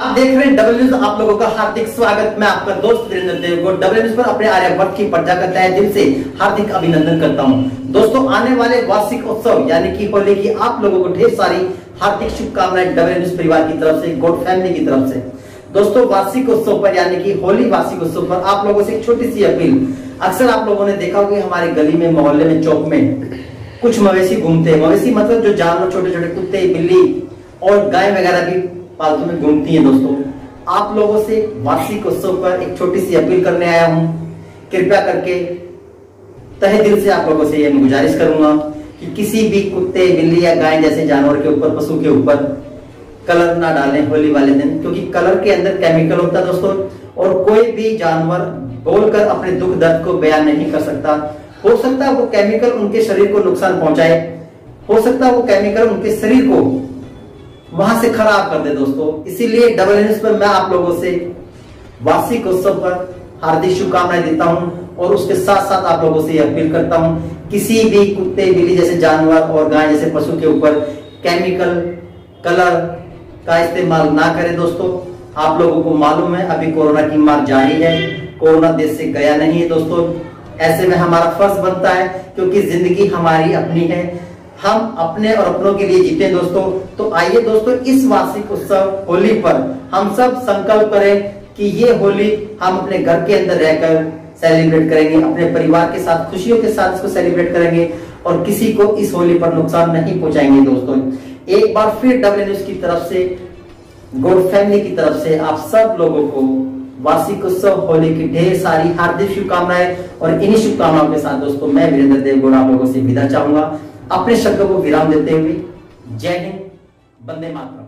आप देख रहे हैं डबल न्यूज़ आप लोगों का हार्दिक स्वागत। मैं आपका दोस्त वीरेंद्र देव को डबल न्यूज़ पर अपने आर्यभट्ट की प्रजा का तय दिल से हार्दिक अभिनंदन करता हूँ। दोस्तों, आने वाले वार्षिक उत्सव, यानी कि होली की आप लोगों को ढेर सारी हार्दिक शुभकामनाएँ डबल न्यूज़ परिवार की तरफ़ से गोड फैमिली की तरफ़ से। दोस्तों, वार्षिक उत्सव पर, यानी कि होली वार्षिक उत्सव पर आप लोगों से एक छोटी सी अपील। अक्सर आप लोगों ने देखा होगा हमारे गली में, मोहल्ले में, चौक में कुछ मवेशी घूमते हैं। मवेशी मतलब जो जानवर छोटे छोटे कुत्ते, बिल्ली और गाय वगैरह भी पालतू में घूमती हैं दोस्तों। आप लोगों से वार्षिक उत्सव पर एक छोटी सी अपील करने आया हूँ। कृपया करके तहे दिल से आप लोगों से ये मैं गुजारिश करूँगा कि किसी भी कुत्ते, बिल्ली या गाय जैसे जानवर के ऊपर, पशु के ऊपर कलर ना डालें होली वाले दिन, क्योंकि कलर के अंदर केमिकल होता है दोस्तों, और कोई भी जानवर बोलकर अपने दुख, दर्द को बयान नहीं कर सकता। हो सकता है वो केमिकल उनके शरीर को नुकसान पहुँचाए, हो सकता है वो केमिकल उनके शरीर को वहाँ से खराब कर दे दोस्तों। इसीलिए डबल एन पर मैं आप लोगों से वार्षिक उत्सव पर हार्दिक शुभकामनाएँ देता हूँ और उसके साथ साथ आप लोगों से अपील करता हूँ, किसी भी कुत्ते, बिल्ली जैसे जानवर और गाय जैसे पशु के ऊपर केमिकल कलर का इस्तेमाल ना करें दोस्तों। आप लोगों को मालूम है, अभी कोरोना की मार जारी है। कोरोना देश से गया नहीं है दोस्तों। ऐसे में हमारा फ़र्ज़ बनता है, क्योंकि ज़िंदगी हमारी अपनी है। हम अपने और अपनों के लिए जीते दोस्तों। तो आइए दोस्तों, इस वार्षिक उत्सव होली पर हम सब संकल्प करें कि ये होली हम अपने घर के अंदर रहकर सेलिब्रेट करेंगे, अपने परिवार के साथ, खुशियों के साथ इसको सेलिब्रेट करेंगे और किसी को इस होली पर नुकसान नहीं पहुंचाएँगे दोस्तों। एक बार फिर डब्ल्यू न्यूज़ की तरफ़ से गोड फैमिली की तरफ़ से आप सब लोगों को वार्षिक उत्सव, होली की ढेर सारी हार्दिक शुभकामनाएँ और इन्हीं शुभकामनाओं के साथ दोस्तों, मैं वीरेंद्र देव गोड़ आप लोगों से विदा चाहूँगा। अपने शब्दों को विराम देते हुए जय हिंद बंदे मातरम।